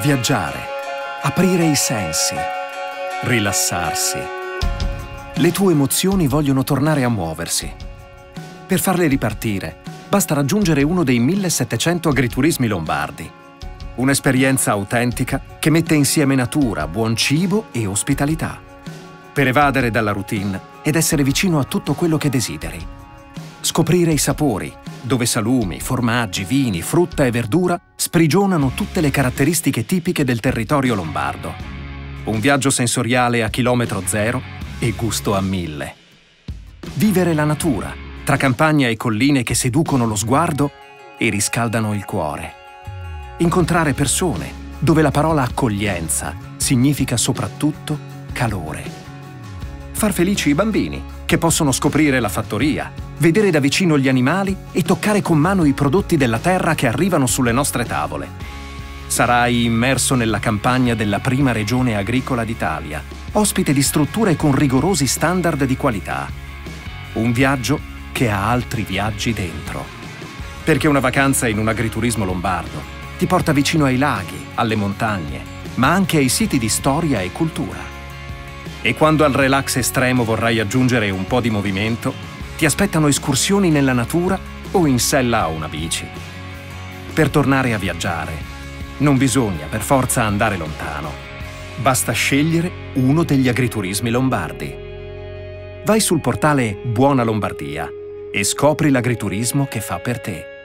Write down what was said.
Viaggiare, aprire i sensi, rilassarsi. Le tue emozioni vogliono tornare a muoversi. Per farle ripartire, basta raggiungere uno dei 1700 agriturismi lombardi. Un'esperienza autentica che mette insieme natura, buon cibo e ospitalità. Per evadere dalla routine ed essere vicino a tutto quello che desideri. Scoprire i sapori, dove salumi, formaggi, vini, frutta e verdura sprigionano tutte le caratteristiche tipiche del territorio lombardo. Un viaggio sensoriale a chilometro zero e gusto a mille. Vivere la natura, tra campagna e colline che seducono lo sguardo e riscaldano il cuore. Incontrare persone, dove la parola accoglienza significa soprattutto calore. Far felici i bambini, che possono scoprire la fattoria, vedere da vicino gli animali e toccare con mano i prodotti della terra che arrivano sulle nostre tavole. Sarai immerso nella campagna della prima regione agricola d'Italia, ospite di strutture con rigorosi standard di qualità. Un viaggio che ha altri viaggi dentro. Perché una vacanza in un agriturismo lombardo ti porta vicino ai laghi, alle montagne, ma anche ai siti di storia e cultura. E quando al relax estremo vorrai aggiungere un po' di movimento, ti aspettano escursioni nella natura o in sella a una bici. Per tornare a viaggiare, non bisogna per forza andare lontano. Basta scegliere uno degli agriturismi lombardi. Vai sul portale Buona Lombardia e scopri l'agriturismo che fa per te.